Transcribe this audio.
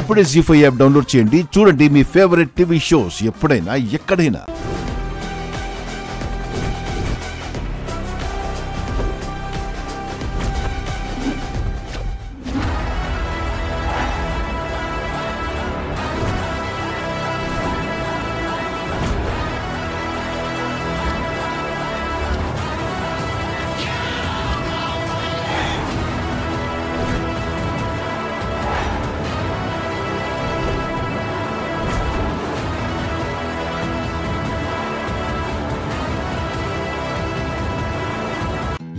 ఇప్పుడే G five app download చేయండి. చూడండి మీ ఫేవరెట్ టీవీ షోస్ ఎప్పుడైనా ఎక్కడైనా.